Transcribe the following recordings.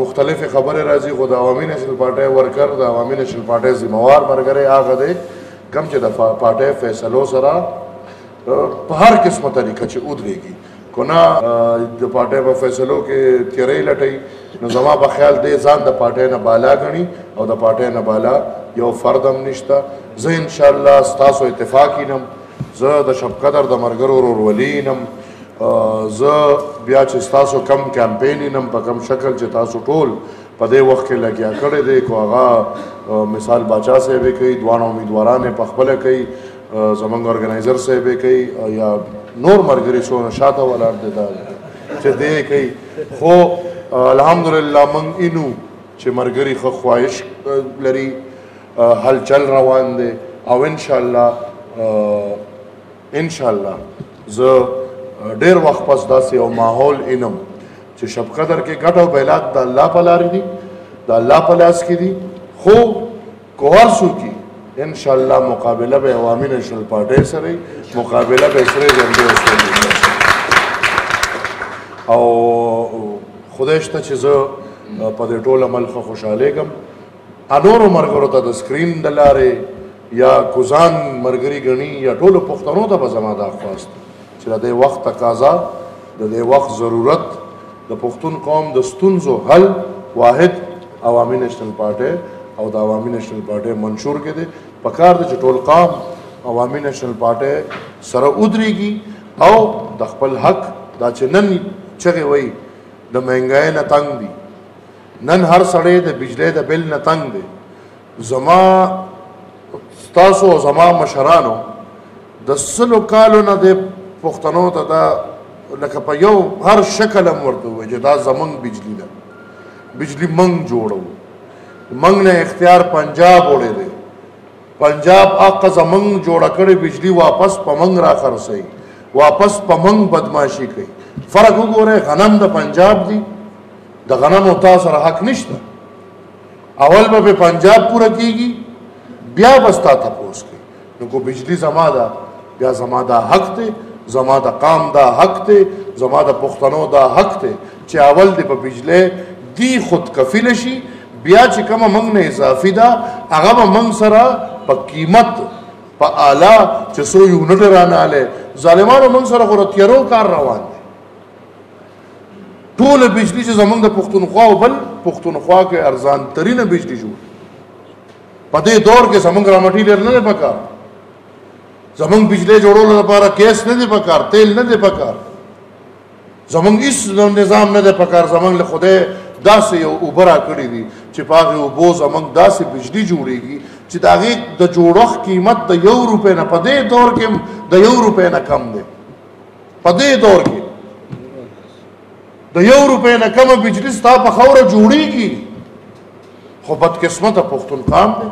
مختلف خبرې راځي خو د عوامي نېشنل پارټۍ ورکر د عوامي نېشنل پارټۍ ذمہوار مرګره هغه دی کم چې د پارټۍ فیصلو سره په هر قسمه طریقه چې ودرېږي کو نه د پارټۍ په فیصلو کې تیرې لټي نو زما په خیال دې ځان د پارټۍ نه بالا غني او د پارټۍ نه بالا یو فردم نشته زه ان شاء الله تاسو اتفاقینم زه د شب قدر د مرګرو ورورولي نم زه بیا چې تاسو کم کمپاین نم په کم شکل چې تاسو ټول په دې وخت کې لګیا کړی دی کو هغه مثال باچا صاحب کوي دوه امیدواران په خپل کوي زمنګ ارګنایزر صاحب کوي یا نور مرګري سو شاته ولر دي دا چې دې کوي خو الحمدلله من انو چې مرګري خو خواهش لري هلچل روان دی او ان شاء الله ان شاء الله زه ډیر وخت پس داسې یو ماحول انم چې شب قدر کې ګټه او بیلات د الله په لار دي د الله په لاس کې دي خو کوهر سو کې ان شاء الله مقابله به عوامي نېشنل پارټي سره مقابله به سره جنډې سره او خدای شته چې زه په دې ټول عمل خوشاله ګم انورو مرګرو ته د سکرین د لارې یا کوزان مرګري غني یا ټولو پښتنو ته به زما دا خواست چې د دې وخت تقاضا د دې وخت ضرورت د پښتون قوم د ستونزو حل واحد عوامي نېشنل پارټي او د عوامي نېشنل پارټي منشور کې دي په کار د ټول قوم عوامي نېشنل پارټي سره ودرېږي او د خپل حق دا چې نن چغې وایي د مهنګای نه تنګ دي نن هر سړی د بجلی د بل نه تنګ دی زما تاسو او زما مشرانو د سلو کالو نه د پښتنو ته دا لکه په یو هر شکل هم ورته وایي چې دا زمونږ بجلی ده بجلی منګ جوړو منګ نه اختیار پنجاب وړی دی پنجاب اقا زمونږ جوړه کړې بجلی واپس په منګ را خرڅوي واپس په منګ بدماشي کوي فرق وګوره غنم د پنجاب دی د غنمو تا سره حق نشته اول به پنجاب پوره کیږي بیا بستا تپوس کوي نو کو بجلی زما ده بیا زما دا حق دی زما د قام دا حق دی زما د پښتنو دا حق دی چې اول دی په بجلی دی خود کفیل شي بیا چې کومه موږ نه اضافي ده هغه به موږ سره په قیمت په اعلی چې سو یونټ رانه ظالمانو موږ سره خو تیرو کار روان دی ټول بجلی چې زمونږ د پښتونخوا او بل پښتونخوا کې ارزان ترینه بجلی جوړ په دې دور کې زمونږ را مټیریل نه پکار زمونږ بجلی جوړولو لپاره کیس نه دی پکار تیل نه دی پکار زمونږ هیڅ نظام نه دی پکار زمونږ له خدای داسې یو اوبه را کړی دي چې په هغې اوبو زمونږ داسې بجلی جوړیږي چې د هغې د جوړښت قیمت د یو روپۍ نه په دې دور کې د یو روپۍ نه کم دی په دې دور کې د یو روپې نه کمه بجلی ستا په خوره جوړیږي خو بدقسمته پښتون قام دی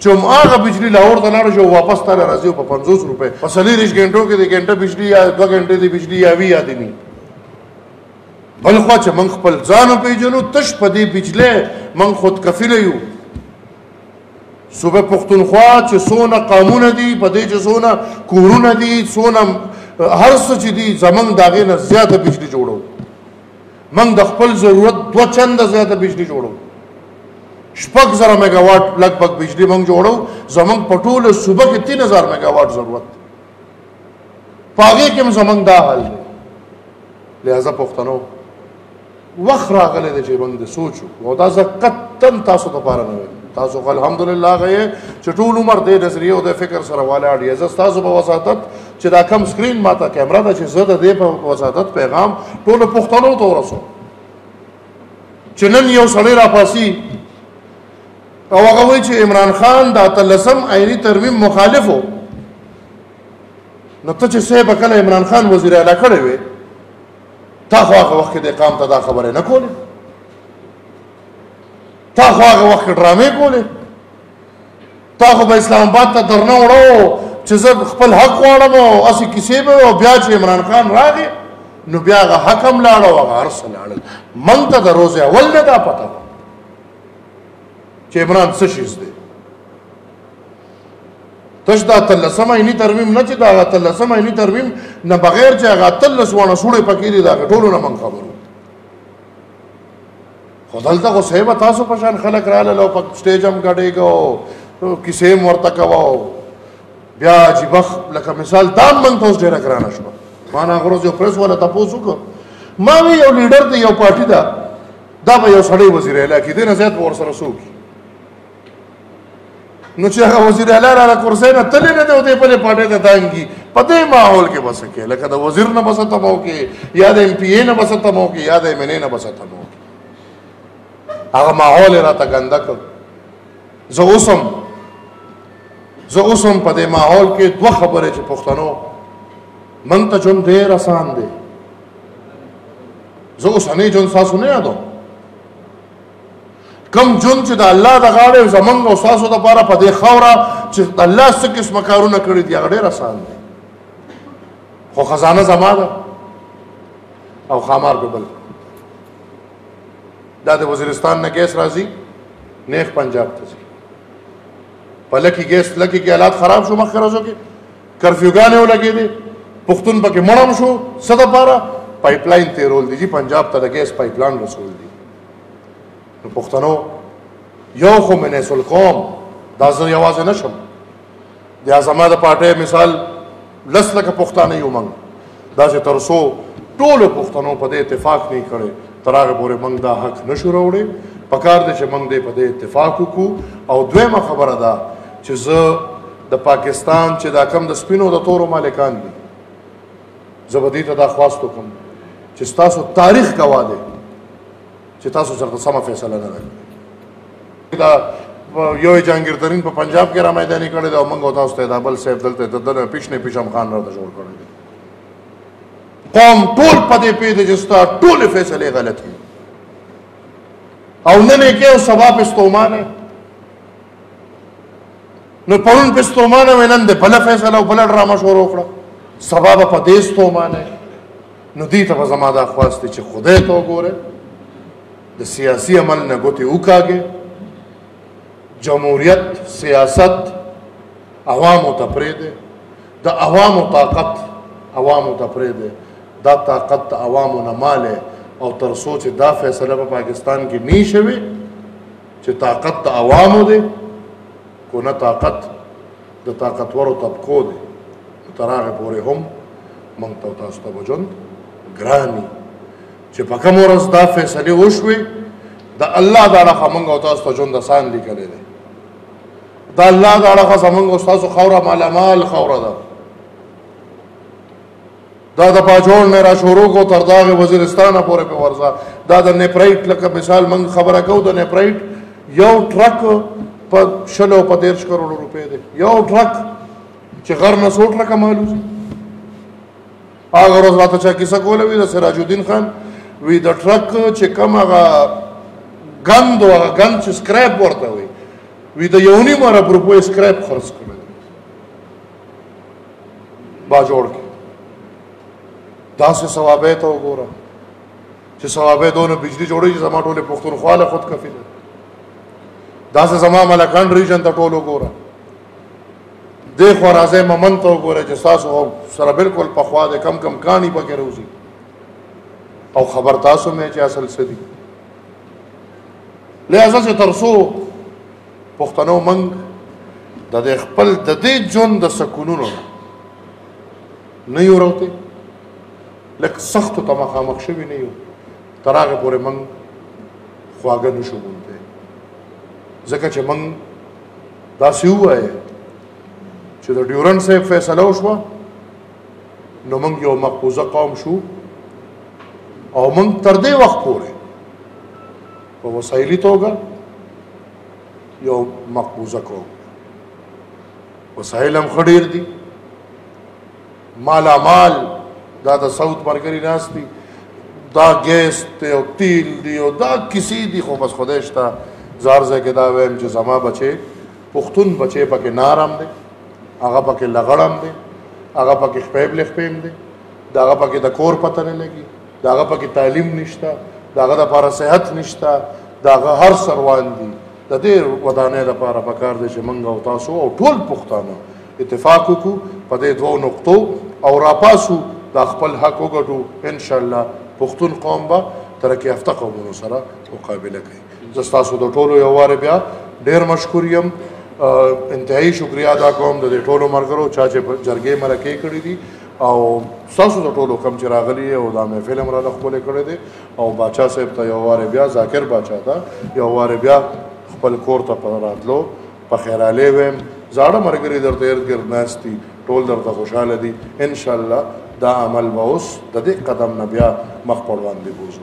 چې هم هغه بجلی لاهور ته لاړ شو واپس ته راځي په 50 روپۍ په څلېرش غنټو کې د غنټه بجلی یا دوه غنټې د بجلی یا وی یادنی بل خو چې من خپل ځان پیژنو تش په دې بجلی من خود کفیل یو صوبه پښتونخوا چې سونه قامونه دي په دې چې سونه کورونه دي سونه هر څه چې دي زمنګ داغه نه زیاته بجلی جوړو من د خپل ضرورت دو چند زیاته بجلی جوړو شپږ زره میگاواټ لګ بګ بجلی مونږ جوړو زمنګ په ټوله صوبه کې 3000 میگاواټ ضرورت پاګه کې زمنګ دا حل لہذا پښتنو وخت راغلی دی چې موږ د سوچو او دا زه قطن تاسو ته پاره نه وایم تاسو خو الحمدلله غي چې ټول عمر د نظریه او د فکر سره والا اړ یزه تاسو په وساتت چې دا کم سکرین ماته کیمرا ده چې زه د دې په وساتت پیغام ټول پښتنو ته ورسو چې نن یو سړی را پاسي او هغه وایي چې عمران خان د تلسم عیني ترمیم مخالفو نو ته چې سه بکله عمران خان وزیر اعلی کړی وي تا خو هغه وخت د قام ته دا خبره نه کولې تا خو هغه وخت ډرامې کولې تا خو به اسلام آباد ته درنه وړو چې زه خپل حق غواړم او اسی کیسې به او بیا چې عمران خان راغی نو بیا هغه حکم لاړ او هغه ارسل لاړ من ته د روزه اول نه دا پته چې عمران څه شي تش دا تلسم عینی ترمیم نه چې دا تلسم عینی ترمیم نه بغیر چې هغه تلس ونه سوړې پکې دي دا ټولو نه من خبرو خو دلته خو صاحب تاسو په شان خلک رااله لو په سټیج هم غډېګو کیسې هم ورته کواو بیا چې بخ لکه مثال دا من تاسو ډېر کرانه شو ما نه غروز یو پریس ولا تاسو کو ما وی یو لیډر دی یو پارټي دا دا به یو سړی وزیر اعلی کې دی نه زیات ور سره سوک نو چې هغه وزیر اعلی را کرسۍ نه تللی نه دی او دی بلې پارټۍ ته دانګي په دې ماحول کې بس کې لکه د وزیر نه بس تمو کې یا د ایم پی ای نه بس تمو کې یا د ایم ان ای نه بس تمو هغه ماحول را ته ګنده کړ زه اوسم زه اوسم په دې ماحول کې دوه خبرې چې پښتنو من ته جون ډېر آسان دی زه اوس نه جون تاسو نه یادوم کم جون چې د الله د غاړې زمنګ او ساسو د پاره په دې خوره چې الله څه قسم کارونه کړی دی هغه ډېر آسان دی خو خزانه زما ده او خامار به بل دا د وزیرستان نه ګیس راځي نیخ پنجاب ته ځي په لکه ګیس لکه کې حالات خراب شو مخکې راځو کې کرفیوګانې ولګې دي پښتون پکې مړم شو څه د پاره پایپ لاین تیرول دي جی پنجاب ته د ګیس پایپ لاین رسول دي نو پښتنو یو خو مې نه سول قوم دا زه یوازې نشم بیا زما د پارټۍ مثال لس لکه پښتانه یو موږ دا چې تر څو ټولو پښتنو په دې اتفاق نه کړي تر هغه پورې موږ دا حق نشو راوړی په کار دی چې موږ دې په دې اتفاق وکړو او دویمه خبره ده چې زه د پاکستان چې دا کم د سپینو د تورو مالکان دي زه به دې ته دا خواست وکړم چې ستاسو تاریخ ګواه دی چې تاسو څرته سمه فیصله نه راکړي دا یو جهانګیر ترین په پنجاب کې را میداني کړی دا موږ تاسو ته دا بل صاحب دلته د دنه پیشنې پیشم خان را جوړ کړی قوم ټول په دې پیډ چې ستا ټول فیصله غلط دي او نه نه کې او سبب استومانه نو پرون په ستومانه وینم د بل فیصله او بل ډرامه شروع کړه سبا به په دې ستومانه نو دې ته زما دا خواسته چې خدای ته وګوره د سیاسي عمل نه ګوتې وکاږي جمهوریت سیاست عوامو ته پرېږدي د عوامو طاقت عوامو ته پرېږدي دا طاقت د عوامو نه ماله او تر څو چې دا فیصله په پاکستان کې نه شوي چې طاقت د عوامو دی کو نه طاقت د طاقتورو طبقو دی تر هغه پورې هم موږ ته تاسو ته وجون ګرانی چې په کوم ورځ دا فیصله وشوي د الله دا راخه موږ او تاسو ته ژوند آسان لیکل دي دا الله دا راخه زموږ او تاسو خوره مالامال خوره ده دا د پاجوړ نه را شروع کو تر داغه وزیرستان پورې په ورځه دا د نیپرایټ لکه مثال من خبره کو د نیپرایټ یو ټرک په شلو په 13 کروڑ روپے دی یو ټرک چې غر نه سو ټرک مالو سي هغه ورځ راته چا کیسه کوله وی د سراج الدین خان وی د ټرک چې کوم هغه غند او غند چې سکرپ ورته وی وی د یونی مره پر په سکرپ خرڅ کړ با جوړ کی دا سه ثوابه ته وګوره چې ثوابه دونه بجلی جوړی چې زما ټوله پښتونخوا له خود کفیل دا سه زما ملکان ریجن ته ټولو وګوره د خو راځه ممن ته وګوره چې تاسو سره بالکل په خوا د کم کم کانی پکې روزي او خبر تاسو مې چې اصل سدي لہذا چې ترسو پښتنو منګ د دې خپل د دې ژوند د سکونونو نه یو راوته لکه سخت ته مخامخ شوی نه یو تر هغه پورې منګ خواږه نشو مونته ځکه چې منګ دا سی وایي چې د ډیورن صاحب فیصله وشوه نو موږ یو مقبوضه قوم شو او موږ تر دې وخت پورې په وسایلی توګه یو مقبوضه کو وسایل هم خډیر دي مالا مال دا د سعود مرګري ناس دي دا ګیس ته او تیل دی او دا کسی دی خو بس خدای شته زار زه کې دا ویم چې زما بچي پښتون بچي پکې نارم دی هغه پکې لغړم دی هغه پکې خپېب لخپېم دی دا هغه پکې د کور پته نه لګي داغه پکې تعلیم نشته داغه د پاره صحت نشته داغه هر سروان دي د دې ودانې لپاره پکار دي چې موږ او تاسو او ټول پښتانه اتفاق وکړو په دې دوو نقطو او راپاسو د خپل حق وګټو ان شاء الله پښتون قوم به ترقی یافته قومونو سره مقابله کوي زه تاسو د ټولو یو واره بیا ډیر مشکور یم انتهایی شکریا ادا کوم د ټولو مرګرو چا چې جرګې مرکه کړې دي او تاسو د ټولو کم چې راغلی او دا مې فلم را لخپل کړی دی او بچا صاحب ته یو واره بیا ذاکر بچا ته یو واره بیا خپل کور ته پر راتلو په خیراله ویم زاړه مرګري درته ارد ګرد ناشتي ټول درته خوشاله دي ان شاء الله دا عمل به اوس د دې قدم نه بیا مخ پر وړاندې بوزو